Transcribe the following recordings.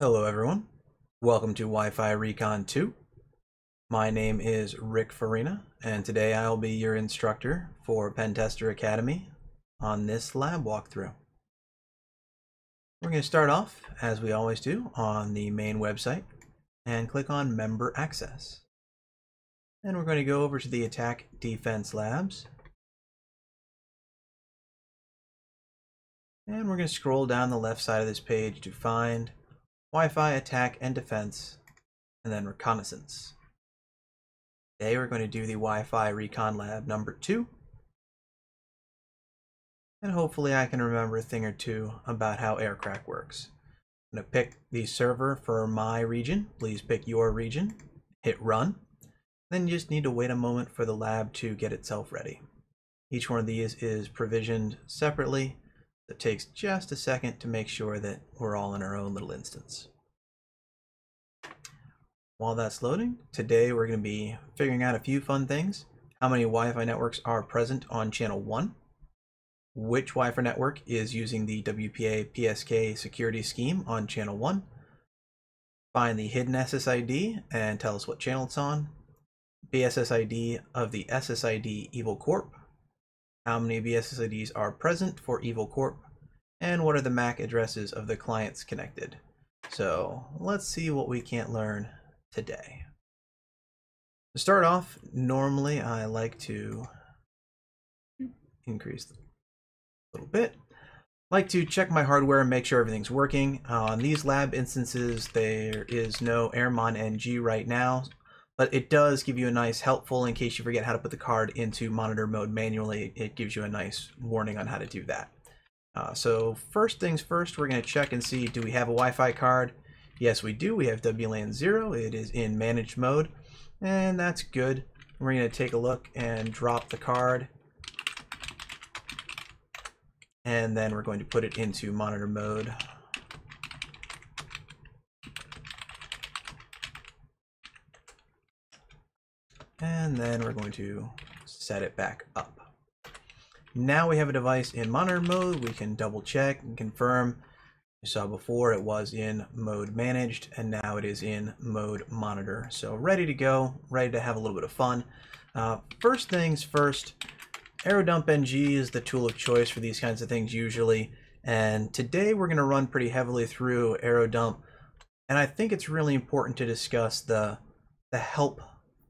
Hello everyone, welcome to Wi-Fi Recon 2. My name is Rick Farina, and today I'll be your instructor for Pentester Academy on this lab walkthrough. We're going to start off, as we always do, on the main website and click on Member Access. Then we're going to go over to the Attack Defense Labs. And we're going to scroll down the left side of this page to find Wi-Fi attack and defense, and then reconnaissance. Today we're going to do the Wi-Fi Recon Lab number two. And hopefully I can remember a thing or two about how aircrack works. I'm going to pick the server for my region. Please pick your region. Hit run. Then you just need to wait a moment for the lab to get itself ready. Each one of these is provisioned separately it takes just a second to make sure that we're all in our own little instance. While that's loading, today we're going to be figuring out a few fun things. How many Wi-Fi networks are present on channel 1? Which Wi-Fi network is using the WPA PSK security scheme on channel 1? Find the hidden SSID and tell us what channel it's on. BSSID of the SSID Evil Corp how many BSSIDs are present for Evil Corp, and what are the MAC addresses of the clients connected. So let's see what we can't learn today. To start off, normally I like to increase a little bit. Like to check my hardware and make sure everything's working. Uh, on these lab instances, there is no Airmon NG right now, but it does give you a nice helpful in case you forget how to put the card into monitor mode manually. It gives you a nice warning on how to do that. Uh, so first things first, we're going to check and see, do we have a Wi-Fi card? Yes, we do. We have WLAN 0. It is in managed mode, and that's good. We're going to take a look and drop the card. And then we're going to put it into monitor mode. And then we're going to set it back up. Now we have a device in monitor mode. We can double check and confirm. You saw before it was in mode managed and now it is in mode monitor. So ready to go, ready to have a little bit of fun. Uh, first things first, Airodump NG is the tool of choice for these kinds of things usually. And today we're going to run pretty heavily through Airodump. And I think it's really important to discuss the, the help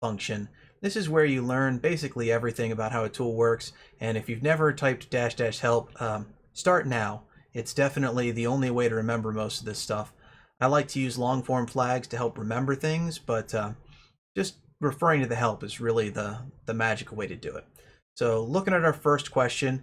function. This is where you learn basically everything about how a tool works. And if you've never typed dash dash help, um, start now. It's definitely the only way to remember most of this stuff. I like to use long form flags to help remember things, but uh, just referring to the help is really the, the magical way to do it. So looking at our first question,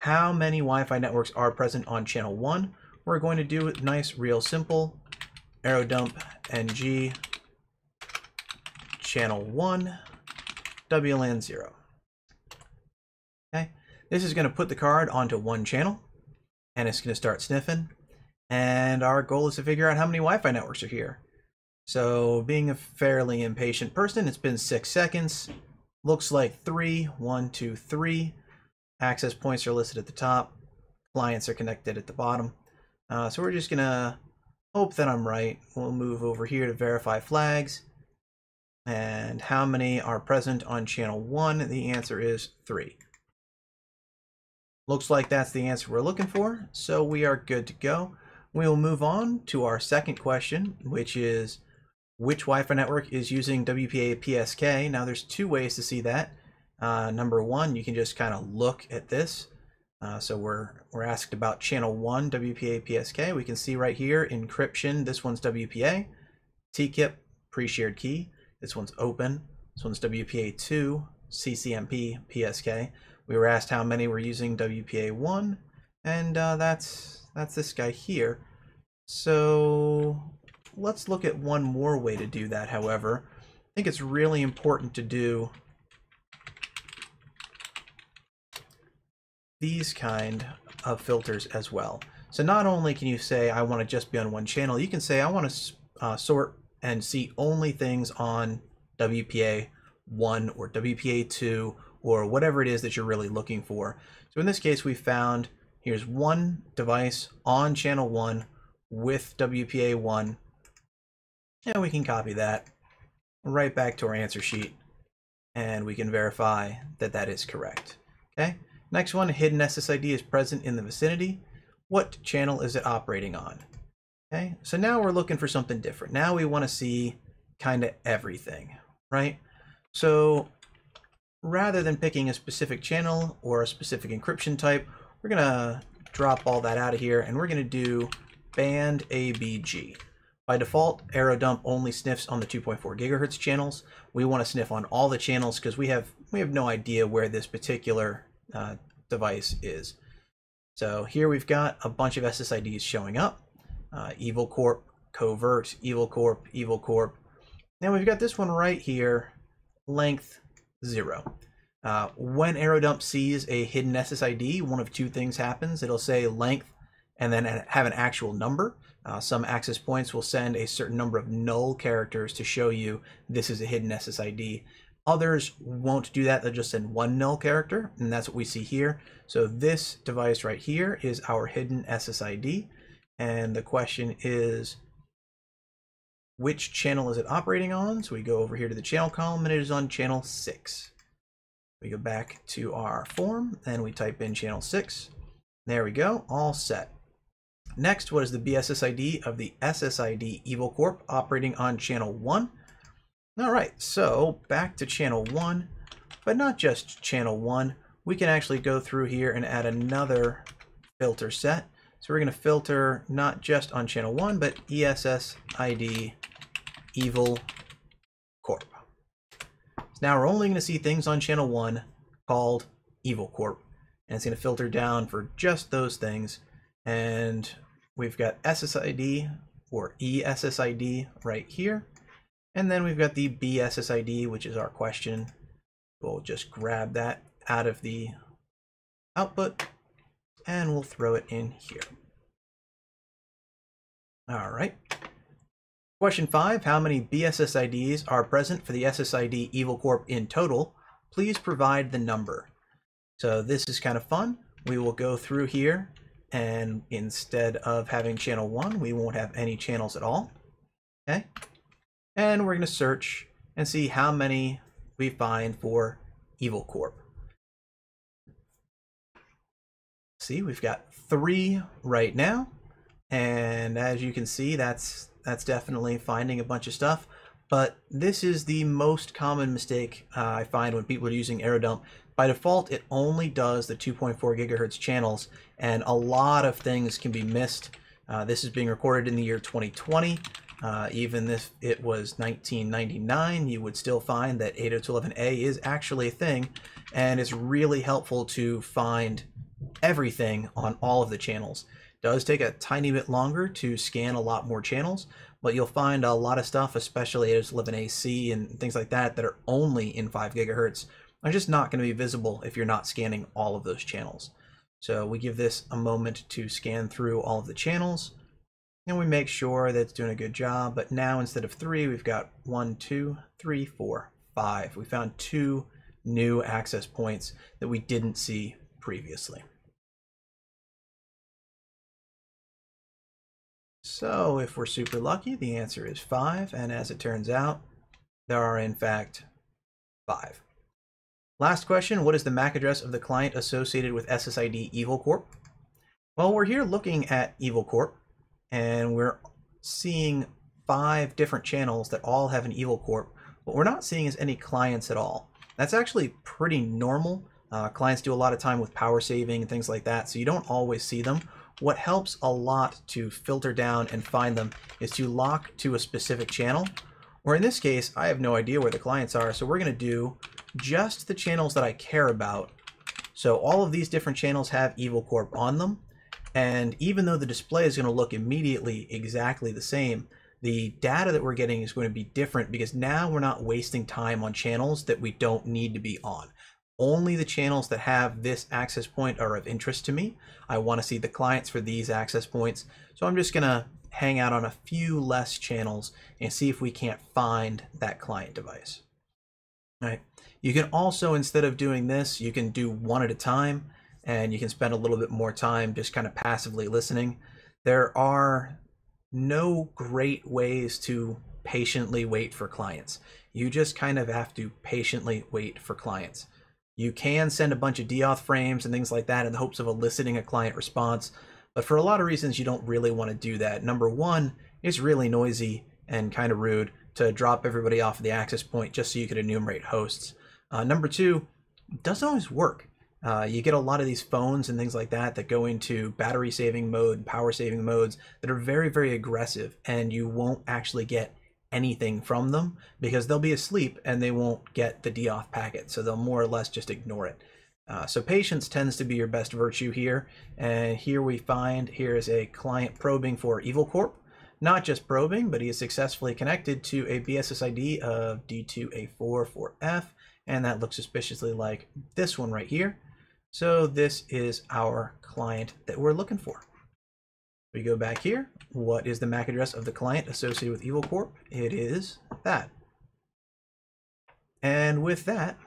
how many Wi-Fi networks are present on channel 1? We're going to do it nice, real simple. Airodump NG channel 1, WLAN 0. Okay, this is going to put the card onto one channel, and it's going to start sniffing. And our goal is to figure out how many Wi-Fi networks are here. So being a fairly impatient person, it's been six seconds. Looks like three, one, two, three. Access points are listed at the top. Clients are connected at the bottom. Uh, so we're just gonna hope that I'm right. We'll move over here to verify flags. And how many are present on channel 1? The answer is 3. Looks like that's the answer we're looking for, so we are good to go. We will move on to our second question, which is which Wi-Fi network is using WPA PSK? Now there's two ways to see that. Uh, number one, you can just kind of look at this. Uh, so we're we're asked about channel one WPA PSK. We can see right here encryption. This one's WPA, TKIP pre-shared key. This one's open. This one's WPA2, CCMP, PSK. We were asked how many were using WPA1, and uh, that's that's this guy here. So let's look at one more way to do that, however. I think it's really important to do these kind of filters as well. So not only can you say, I want to just be on one channel, you can say, I want to uh, sort and see only things on WPA 1 or WPA 2 or whatever it is that you're really looking for. So in this case, we found here's one device on channel 1 with WPA1. And we can copy that right back to our answer sheet and we can verify that that is correct. Okay. Next one, hidden SSID is present in the vicinity. What channel is it operating on? Okay, so now we're looking for something different. Now we want to see kind of everything, right? So rather than picking a specific channel or a specific encryption type, we're going to drop all that out of here and we're going to do band ABG. By default, Airodump only sniffs on the 2.4 gigahertz channels. We want to sniff on all the channels because we have we have no idea where this particular uh, device is. So here we've got a bunch of SSIDs showing up. Uh, Evil Corp, Covert, Evil Corp, Evil Corp. Now we've got this one right here, length zero. Uh, when Airodump sees a hidden SSID, one of two things happens. It'll say length and then have an actual number. Uh, some access points will send a certain number of null characters to show you this is a hidden SSID. Others won't do that, they'll just send one null character, and that's what we see here. So this device right here is our hidden SSID, and the question is, which channel is it operating on? So we go over here to the channel column, and it is on channel 6. We go back to our form, and we type in channel 6. There we go, all set. Next, what is the BSSID of the SSID Evil Corp operating on channel 1? All right, so back to channel 1, but not just channel 1. We can actually go through here and add another filter set. So we're going to filter not just on channel 1, but ESSID Evil Corp. So now we're only going to see things on channel 1 called Evil Corp. And it's going to filter down for just those things. And we've got SSID or ESSID right here. And then we've got the BSSID, which is our question. We'll just grab that out of the output and we'll throw it in here. All right. Question five, how many BSSIDs are present for the SSID Evil Corp in total? Please provide the number. So this is kind of fun. We will go through here and instead of having channel one, we won't have any channels at all. Okay. And we're going to search and see how many we find for Evil Corp. See, we've got three right now. And as you can see, that's that's definitely finding a bunch of stuff. But this is the most common mistake uh, I find when people are using Airodump. By default, it only does the 2.4 gigahertz channels, and a lot of things can be missed. Uh, this is being recorded in the year 2020. Uh, even if it was 1999, you would still find that 802.11a is actually a thing, and it's really helpful to find everything on all of the channels. It does take a tiny bit longer to scan a lot more channels, but you'll find a lot of stuff, especially 802.11ac and things like that, that are only in 5 gigahertz, are just not going to be visible if you're not scanning all of those channels. So we give this a moment to scan through all of the channels and we make sure that it's doing a good job. But now instead of three, we've got one, two, three, four, five. We found two new access points that we didn't see previously. So if we're super lucky, the answer is five. And as it turns out, there are in fact five. Last question, what is the MAC address of the client associated with SSID Evil Corp? Well, we're here looking at Evil Corp and we're seeing five different channels that all have an evil corp. What we're not seeing is any clients at all. That's actually pretty normal. Uh, clients do a lot of time with power saving and things like that, so you don't always see them. What helps a lot to filter down and find them is to lock to a specific channel. Or in this case, I have no idea where the clients are, so we're going to do just the channels that I care about. So all of these different channels have Evil Corp on them. And even though the display is going to look immediately exactly the same, the data that we're getting is going to be different because now we're not wasting time on channels that we don't need to be on. Only the channels that have this access point are of interest to me. I want to see the clients for these access points. So I'm just going to hang out on a few less channels and see if we can't find that client device. All right. You can also, instead of doing this, you can do one at a time and you can spend a little bit more time just kind of passively listening. There are no great ways to patiently wait for clients. You just kind of have to patiently wait for clients. You can send a bunch of deauth frames and things like that in the hopes of eliciting a client response, but for a lot of reasons, you don't really want to do that. Number one, it's really noisy and kind of rude to drop everybody off the access point just so you could enumerate hosts. Uh, number two, doesn't always work. Uh, you get a lot of these phones and things like that that go into battery saving mode, power saving modes that are very, very aggressive, and you won't actually get anything from them because they'll be asleep and they won't get the deauth packet. So they'll more or less just ignore it. Uh, so patience tends to be your best virtue here. And here we find here is a client probing for Evil Corp. Not just probing, but he is successfully connected to a BSSID of D2A4 and that looks suspiciously like this one right here. So this is our client that we're looking for. We go back here. What is the MAC address of the client associated with Evil Corp? It is that. And with that,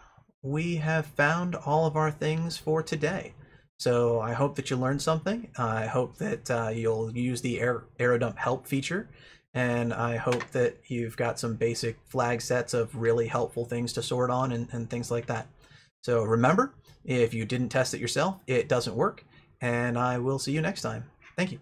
we have found all of our things for today. So I hope that you learned something. I hope that uh, you'll use the Airodump help feature. And I hope that you've got some basic flag sets of really helpful things to sort on and, and things like that. So remember, if you didn't test it yourself, it doesn't work. And I will see you next time. Thank you.